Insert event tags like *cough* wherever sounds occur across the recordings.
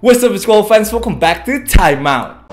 What's up school fans, welcome back to Timeout.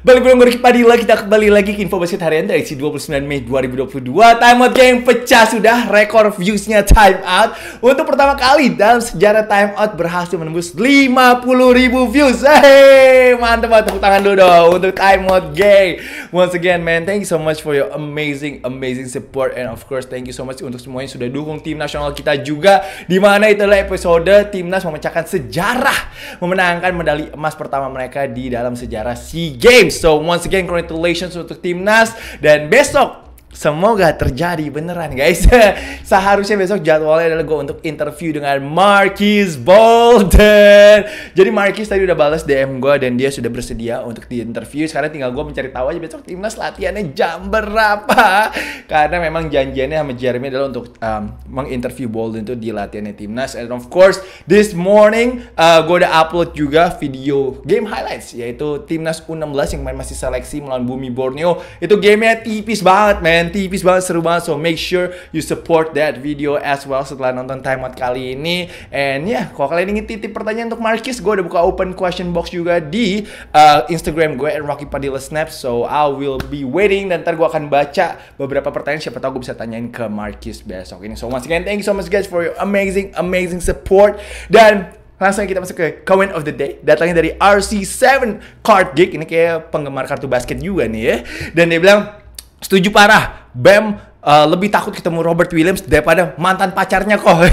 Balik bareng gue Padilla, kita kembali lagi ke info basket harian dari 29 Mei 2022 Time Out yang pecah sudah rekor viewsnya Time Out Untuk pertama kali dalam sejarah Time Out berhasil menembus 50 ribu views. Hey, mantap banget tepuk tangan dulu dong untuk Time Out Gang Once again man, thank you so much for your amazing, amazing support. And of course, thank you so much untuk semuanya sudah dukung tim nasional kita juga. Di mana itulah episode Timnas memecahkan sejarah Memenangkan medali emas pertama mereka di dalam sejarah SEA Games. So once again congratulations untuk timnas. Dan besok Semoga terjadi beneran guys. *laughs* Seharusnya besok jadwalnya adalah gue untuk interview dengan Marquis Bolden. Jadi Marquis tadi udah balas DM gue dan dia sudah bersedia untuk di interview Sekarang tinggal gue mencari tahu aja besok timnas latihannya jam berapa. *laughs* Karena memang janjiannya sama Jeremy adalah untuk um, menginterview Bolden itu di latihannya timnas. And of course this morning uh, gue udah upload juga video game highlights Yaitu timnas U16 yang main masih seleksi melawan Bumi Borneo. Itu gamenya tipis banget man men tipis banget seru banget. So make sure you support that video as well setelah nonton timeout kali ini. And ya yeah, kalau kalian ingin titip pertanyaan untuk Marquis gue udah buka open question box juga di uh, Instagram gue at Rocky Padilla Snap. So I will be waiting dan ntar gue akan baca beberapa pertanyaan. Siapa tahu gue bisa tanyain ke Marquis besok ini. So once again thank you so much guys for your amazing amazing support. Dan Langsung kita masuk ke comment of the day. Datangnya dari RC7 Card Geek. Ini kayak penggemar kartu basket juga nih ya. Dan dia bilang Setuju parah. Bam uh, lebih takut ketemu Robert Williams daripada mantan pacarnya kok.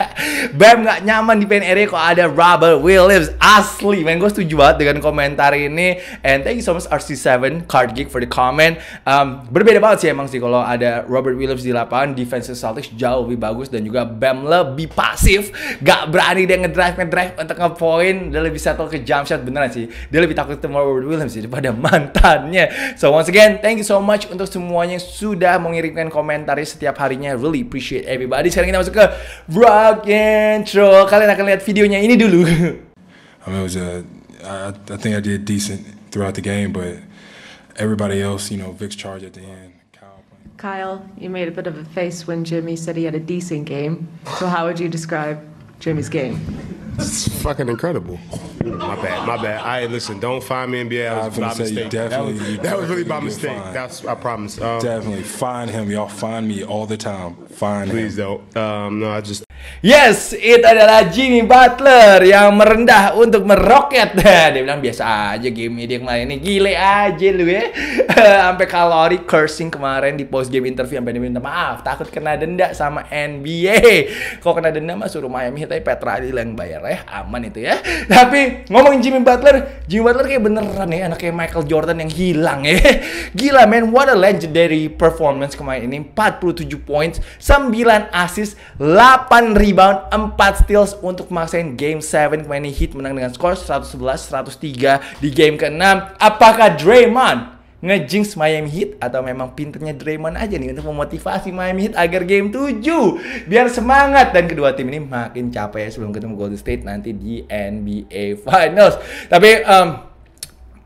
*laughs* Bam nggak nyaman di PNR kok ada Robert Williams. Asli, men gue setuju banget dengan komentar ini. And thank you so much RC7 Card Geek for the comment. Um, berbeda banget sih emang sih kalau ada Robert Williams di lapangan, defense Celtics jauh lebih bagus dan juga Bam lebih pasif, gak berani dia ngedrive ngedrive untuk ngepoint, dia lebih settle ke jump shot beneran sih. Dia lebih takut ketemu Robert Williams sih daripada *laughs* mantannya. So once again, thank you so much untuk semuanya yang sudah mengirimkan komentarnya setiap harinya. Really appreciate everybody. Sekarang kita masuk ke vlog intro. Kalian akan lihat videonya ini dulu. I mean, it was a, I, I think I did decent throughout the game, but everybody else, you know, Vic's charge at the end. Kyle, you made a bit of a face when Jimmy said he had a decent game. So how would you describe Jimmy's game? It's fucking incredible. My bad, my bad. I listen. Don't find me NBA. That was by mistake. That was, that was really by mistake. Fine. That's I promise. Um, definitely find him. Y'all find me all the time. Find please him. don't. Um, no, I just. Yes, itu adalah Jimmy Butler yang merendah untuk meroket. *laughs* dia bilang biasa aja game dia kemarin ini gile aja lu ya. *laughs* sampai kalori cursing kemarin di post game interview sampai dia minta maaf takut kena denda sama NBA. *laughs* Kok kena denda mah suruh Miami tapi Petra yang bayar ya aman itu ya. Tapi ngomongin Jimmy Butler, Jimmy Butler kayak beneran ya anaknya Michael Jordan yang hilang ya. Gila man, what a legendary performance kemarin ini. 47 points, 9 assist, 8 rebound, 4 steals untuk maksain game 7 kemarin Heat menang dengan skor 111-103 di game ke-6. Apakah Draymond ngejinx Miami Heat atau memang pinternya Draymond aja nih untuk memotivasi Miami Heat agar game 7 biar semangat dan kedua tim ini makin capek sebelum ketemu Golden State nanti di NBA Finals. Tapi um,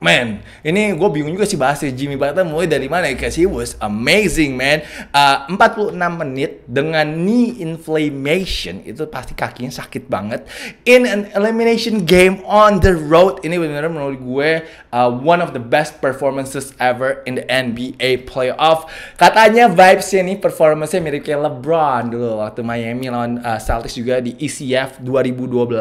Man, ini gue bingung juga sih bahas Jimmy Butler mulai dari mana ya? He was amazing, man. Uh, 46 menit dengan knee inflammation itu pasti kakinya sakit banget. In an elimination game on the road, ini benar-benar menurut gue uh, one of the best performances ever in the NBA playoff. Katanya vibesnya nih performance-nya mirip kayak LeBron dulu waktu Miami lawan uh, Celtics juga di ECF 2012.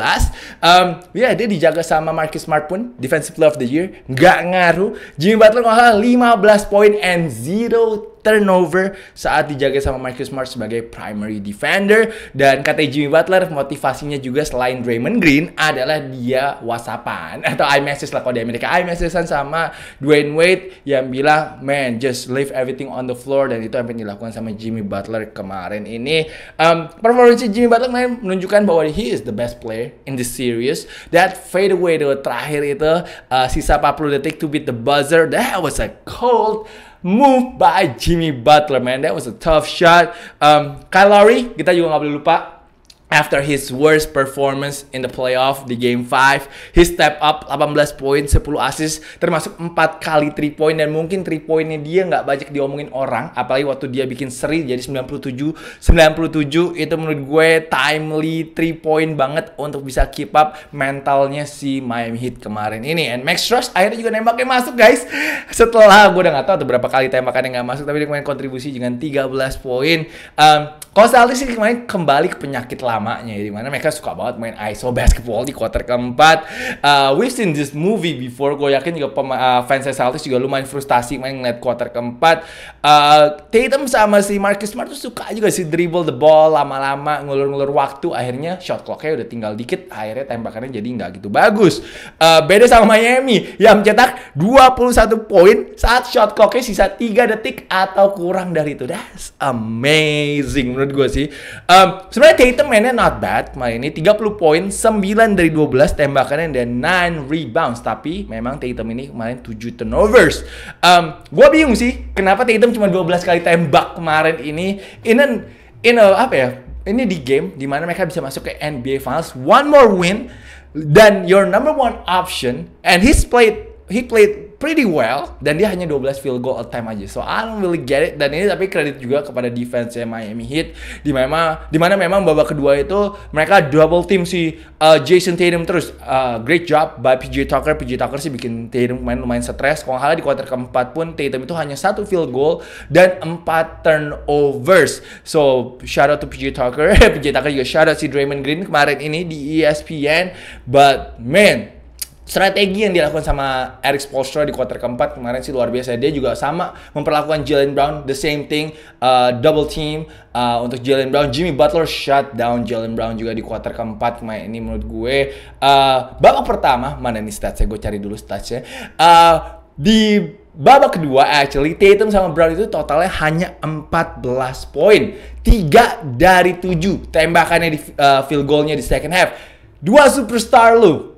Um, ya yeah, dia dijaga sama Marcus Smart pun, Defensive Player of the Year Gak ngaruh. Jimmy Butler nggak 15 poin and 0 turnover saat dijaga sama Marcus Smart sebagai primary defender. Dan kata Jimmy Butler motivasinya juga selain Draymond Green adalah dia whatsappan *laughs* atau iMessage lah kalau di Amerika. iMessagean sama Dwayne Wade yang bilang man just leave everything on the floor. Dan itu apa yang dilakukan sama Jimmy Butler kemarin ini. Um, performance Jimmy Butler kemarin menunjukkan bahwa he is the best player in the series. That fade away terakhir itu uh, sisa 40 detik to beat the buzzer that was a cold move by Jimmy Butler, man. That was a tough shot. Um, Kyle Lowry, kita juga nggak boleh lupa After his worst performance in the playoff di game 5, he step up 18 poin, 10 assist, termasuk 4 kali 3 point dan mungkin 3 poinnya dia nggak banyak diomongin orang, apalagi waktu dia bikin seri jadi 97 97 itu menurut gue timely 3 point banget untuk bisa keep up mentalnya si Miami Heat kemarin ini. And Max Truss akhirnya juga nembaknya masuk guys. Setelah gue udah nggak tahu berapa kali tembakannya nggak masuk, tapi dia main kontribusi dengan 13 poin. Um, kalau sih kemarin kembali ke penyakit lamanya ya, di mana mereka suka banget main ISO basketball di quarter keempat. Uh, we've seen this movie before. Gue yakin juga pema, uh, fans Celtics juga lumayan frustasi main ngeliat quarter keempat. Uh, Tatum sama si Marcus Smart tuh suka juga sih dribble the ball lama-lama ngulur-ngulur waktu. Akhirnya shot clocknya udah tinggal dikit. Akhirnya tembakannya jadi nggak gitu bagus. Uh, beda sama Miami yang mencetak 21 poin saat shot clocknya sisa 3 detik atau kurang dari itu. That's amazing menurut gue sih. Um, Sebenarnya Tatum mainnya not bad main ini 30 poin, 9 dari 12 tembakannya dan 9 rebounds. Tapi memang Tatum ini kemarin 7 turnovers. Um, gue bingung sih kenapa Tatum cuma 12 kali tembak kemarin ini. In a, in a, apa ya? Ini di game di mana mereka bisa masuk ke NBA Finals. One more win dan your number one option and he's played he played pretty well dan dia hanya 12 field goal attempt aja. So I don't really get it dan ini tapi kredit juga kepada defense Miami Heat di mana di mana memang babak kedua itu mereka double team si uh, Jason Tatum terus uh, great job by PJ Tucker. PJ Tucker sih bikin Tatum main lumayan stres. Kalau hal di kuarter keempat pun Tatum itu hanya satu field goal dan empat turnovers. So shout out to PJ Tucker. *laughs* PJ Tucker juga shout out si Draymond Green kemarin ini di ESPN. But man, strategi yang dilakukan sama Eric Spoelstra di kuarter keempat kemarin sih luar biasa. Dia juga sama memperlakukan Jalen Brown the same thing, uh, double team uh, untuk Jalen Brown. Jimmy Butler shut down Jalen Brown juga di kuarter keempat kemarin ini menurut gue. Uh, babak pertama mana nih statsnya? Gue cari dulu statsnya. Uh, di babak kedua actually Tatum sama Brown itu totalnya hanya 14 poin. 3 dari 7 tembakannya di uh, field goalnya di second half. Dua superstar lu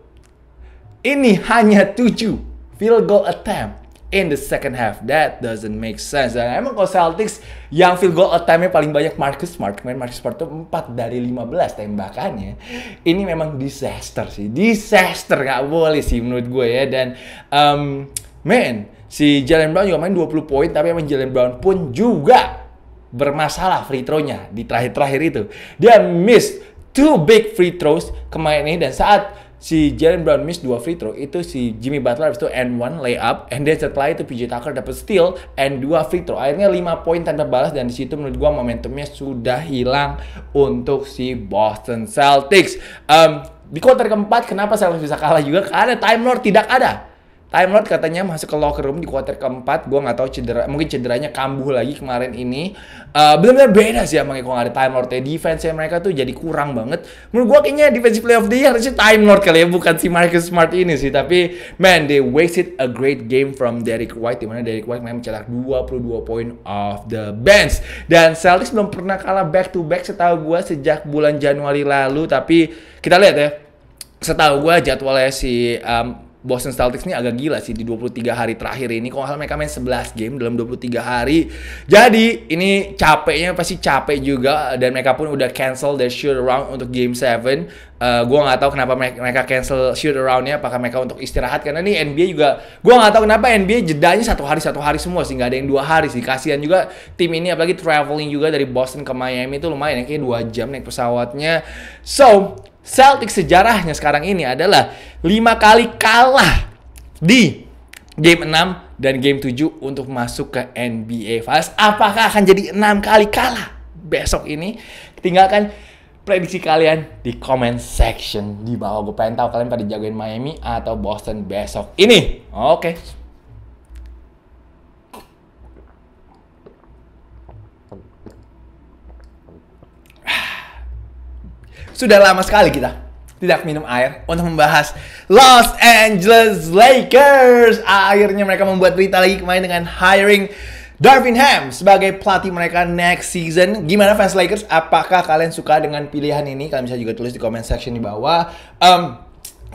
ini hanya 7 field goal attempt in the second half. That doesn't make sense. Dan emang kalau Celtics yang field goal attemptnya paling banyak Marcus Smart. Kemarin Marcus Smart itu 4 dari 15 tembakannya. Ini memang disaster sih. Disaster. Nggak boleh sih menurut gue ya. Dan um, man, si Jalen Brown juga main 20 poin. Tapi emang Jalen Brown pun juga bermasalah free throw-nya di terakhir-terakhir itu. Dia miss two big free throws kemarin ini. Dan saat si Jalen Brown miss dua free throw itu si Jimmy Butler habis itu and one layup and then setelah itu PJ Tucker dapat steal and dua free throw. Akhirnya 5 poin tanpa balas dan di situ menurut gua momentumnya sudah hilang untuk si Boston Celtics. Um, di kuarter keempat kenapa Celtics bisa kalah juga? Karena Time Lord tidak ada Time Lord katanya masuk ke locker room di kuarter keempat. Gue nggak tahu cedera, mungkin cederanya kambuh lagi kemarin ini. Uh, Benar-benar beda sih sama kalau nggak ada Time Lord. Ya. Defense mereka tuh jadi kurang banget. Menurut gue kayaknya defensive play of the year harusnya Time Lord kali ya, bukan si Marcus Smart ini sih. Tapi man, they wasted a great game from Derek White. Di mana Derek White memang mencetak 22 poin off the bench. Dan Celtics belum pernah kalah back to back setahu gue sejak bulan Januari lalu. Tapi kita lihat ya, setahu gue jadwalnya si um, Boston Celtics ini agak gila sih di 23 hari terakhir ini. Kalau mereka main 11 game dalam 23 hari. Jadi ini capeknya pasti capek juga dan mereka pun udah cancel their shoot around untuk game 7. Uh, gue nggak tahu kenapa mereka cancel shoot aroundnya apakah mereka untuk istirahat karena ini NBA juga gue nggak tahu kenapa NBA jedanya satu hari satu hari semua sih nggak ada yang dua hari sih kasihan juga tim ini apalagi traveling juga dari Boston ke Miami itu lumayan ya kayak dua jam naik pesawatnya so Celtic sejarahnya sekarang ini adalah lima kali kalah di game 6 dan game 7 untuk masuk ke NBA Finals. Apakah akan jadi enam kali kalah besok ini? Tinggalkan prediksi kalian di comment section di bawah. Gue pengen tahu kalian pada jagoin Miami atau Boston besok ini. Oke. Okay. Sudah lama sekali kita tidak minum air untuk membahas Los Angeles Lakers. Akhirnya mereka membuat berita lagi kemarin dengan hiring Darvin Ham sebagai pelatih mereka next season. Gimana fans Lakers? Apakah kalian suka dengan pilihan ini? Kalian bisa juga tulis di comment section di bawah. Um,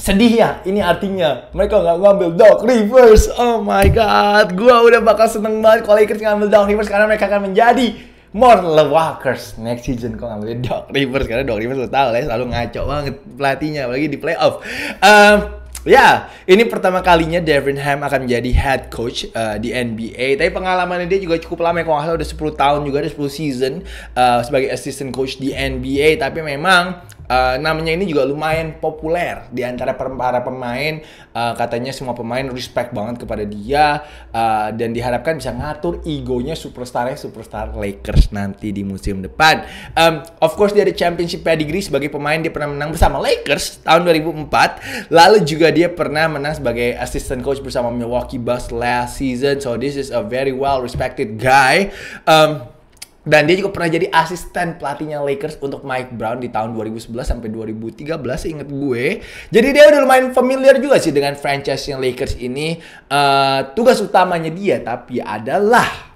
sedih ya ini artinya mereka nggak ngambil Doc Rivers oh my god gua udah bakal seneng banget kalau Lakers ngambil Doc Rivers karena mereka akan menjadi more the Walkers next season kok ngambil Doc Rivers karena Doc Rivers lo tau lah ya, selalu ngaco banget pelatihnya apalagi di playoff. Um, Ya, ini pertama kalinya Devin Ham akan menjadi head coach uh, di NBA. Tapi pengalamannya dia juga cukup lama, ya, kalau salah udah 10 tahun juga, ada 10 season uh, sebagai assistant coach di NBA. Tapi memang uh, namanya ini juga lumayan populer di antara para pemain. Uh, katanya semua pemain respect banget kepada dia uh, dan diharapkan bisa ngatur egonya superstarnya superstar Lakers nanti di musim depan. Um, of course dia ada championship pedigree sebagai pemain dia pernah menang bersama Lakers tahun 2004. Lalu juga dia pernah menang sebagai assistant coach bersama Milwaukee Bucks last season. So this is a very well respected guy. Um, dan dia juga pernah jadi asisten pelatihnya Lakers untuk Mike Brown di tahun 2011 sampai 2013 inget gue. Jadi dia udah lumayan familiar juga sih dengan franchise-nya Lakers ini. Uh, tugas utamanya dia tapi adalah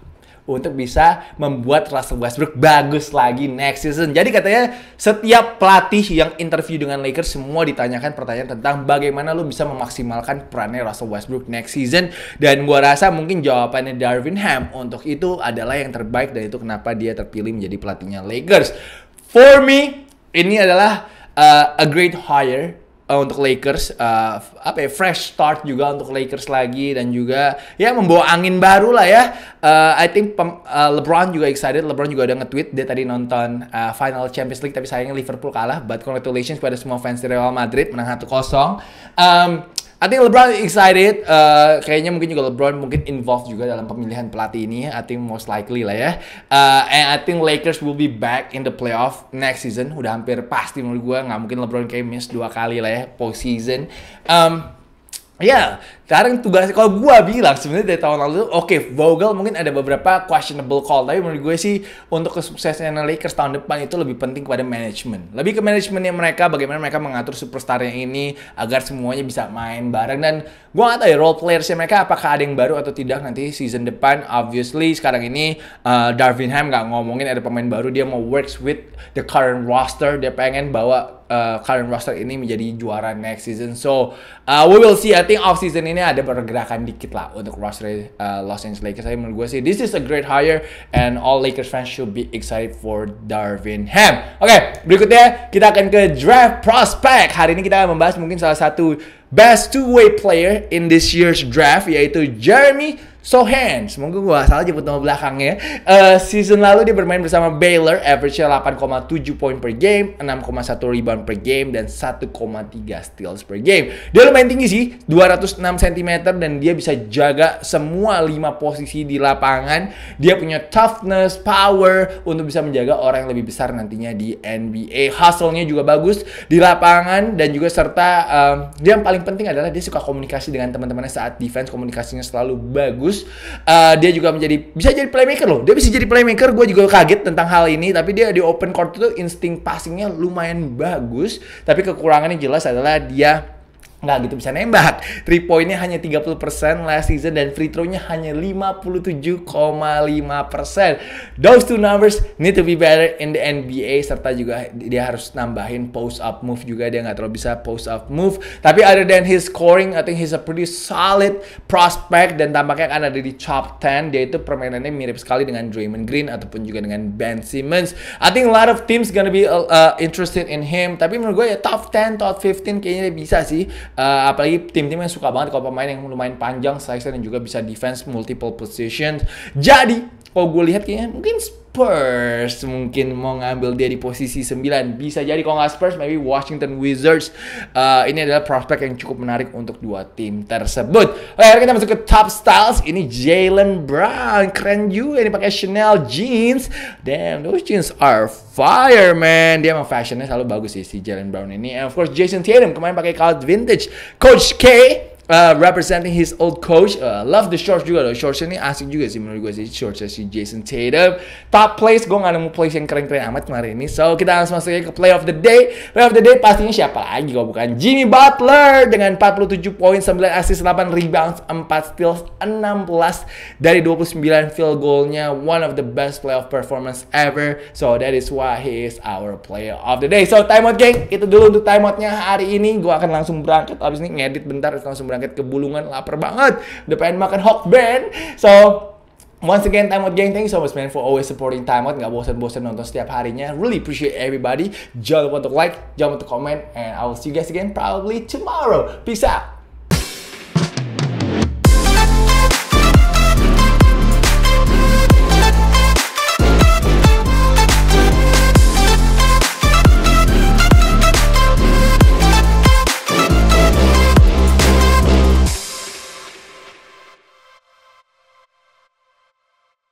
untuk bisa membuat Russell Westbrook bagus lagi next season. Jadi katanya setiap pelatih yang interview dengan Lakers semua ditanyakan pertanyaan tentang bagaimana lu bisa memaksimalkan perannya Russell Westbrook next season dan gua rasa mungkin jawabannya Darvin Ham untuk itu adalah yang terbaik dan itu kenapa dia terpilih menjadi pelatihnya Lakers. For me, ini adalah uh, a great hire uh, untuk Lakers uh, apa ya fresh start juga untuk Lakers lagi dan juga ya membawa angin baru lah ya. Uh, I think pem, uh, LeBron juga excited LeBron juga udah nge-tweet dia tadi nonton uh, final Champions League tapi sayangnya Liverpool kalah. But congratulations pada semua fans Real Madrid menang 1-0 um, I think LeBron excited. Uh, kayaknya mungkin juga LeBron mungkin involved juga dalam pemilihan pelatih ini. I think most likely lah ya. Uh, and I think Lakers will be back in the playoff next season. Udah hampir pasti menurut gue. Nggak mungkin LeBron kayak miss dua kali lah ya postseason. Um, Ya, sekarang tugas kalau gue bilang sebenarnya dari tahun lalu, oke, okay, Vogel mungkin ada beberapa questionable call, tapi menurut gue sih untuk kesuksesan Lakers tahun depan itu lebih penting kepada manajemen. Lebih ke manajemennya mereka, bagaimana mereka mengatur superstarnya ini agar semuanya bisa main bareng dan gue gak tahu ya role playersnya mereka apakah ada yang baru atau tidak nanti season depan. Obviously sekarang ini uh, Darvin Ham nggak ngomongin ada pemain baru, dia mau works with the current roster, dia pengen bawa uh, current roster ini menjadi juara next season. So uh, we will see. I think off season ini ada pergerakan dikit lah untuk roster uh, Los Angeles Lakers. Tapi menurut gue sih this is a great hire and all Lakers fans should be excited for Darvin Ham. Oke, okay, berikutnya kita akan ke draft prospect. Hari ini kita akan membahas mungkin salah satu best two-way player in this year's draft yaitu Jeremy Sohan, semoga gue salah jemput nama belakangnya. Uh, season lalu dia bermain bersama Baylor, average-nya 8,7 poin per game, 6,1 rebound per game, dan 1,3 steals per game. Dia lumayan tinggi sih, 206 cm, dan dia bisa jaga semua 5 posisi di lapangan. Dia punya toughness, power, untuk bisa menjaga orang yang lebih besar nantinya di NBA. Hustle-nya juga bagus di lapangan, dan juga serta um, dia yang paling penting adalah dia suka komunikasi dengan teman-temannya saat defense, komunikasinya selalu bagus bagus. Uh, dia juga menjadi bisa jadi playmaker loh. Dia bisa jadi playmaker. Gue juga kaget tentang hal ini. Tapi dia di open court itu insting passingnya lumayan bagus. Tapi kekurangannya jelas adalah dia nggak gitu bisa nembak. Three pointnya hanya 30% last season dan free throw-nya hanya 57,5%. Those two numbers need to be better in the NBA serta juga dia harus nambahin post up move juga dia nggak terlalu bisa post up move. Tapi other than his scoring, I think he's a pretty solid prospect dan tampaknya akan ada di top 10. Dia itu permainannya mirip sekali dengan Draymond Green ataupun juga dengan Ben Simmons. I think a lot of teams gonna be uh interested in him. Tapi menurut gue ya top 10, top 15 kayaknya dia bisa sih uh, apalagi tim-tim yang suka banget kalau pemain yang lumayan panjang size dan juga bisa defense multiple positions. Jadi kalau gue lihat kayaknya mungkin Spurs mungkin mau ngambil dia di posisi 9 bisa jadi kalau nggak Spurs maybe Washington Wizards. Uh, ini adalah prospek yang cukup menarik untuk dua tim tersebut. Oke sekarang kita masuk ke top styles. Ini Jalen Brown keren juga ini pakai Chanel jeans. Damn those jeans are fire man. Dia emang fashionnya selalu bagus sih si Jalen Brown ini. And of course Jason Tatum kemarin pakai kaos vintage. Coach K uh, representing his old coach. Uh, love the shorts juga loh. Shorts ini asik juga sih menurut gue sih. Shorts si Jason Tatum. Top place, gue gak nemu place yang keren-keren amat kemarin ini. So kita langsung masuk ke play of the day. Play of the day pastinya siapa lagi kalau bukan Jimmy Butler dengan 47 poin, 9 assist, 8 rebounds, 4 steals, 16 dari 29 field goalnya. One of the best playoff performance ever. So that is why he is our player of the day. So timeout gang, itu dulu untuk timeoutnya hari ini. Gue akan langsung berangkat. Abis ini ngedit bentar, langsung berangkat berangkat ke Bulungan lapar banget udah pengen makan hot band so Once again, Time Out Gang, thank you so much man for always supporting Time Out. Gak bosan-bosan nonton setiap harinya. Really appreciate everybody. Jangan lupa untuk like, jangan lupa untuk comment. And I will see you guys again probably tomorrow. Peace out.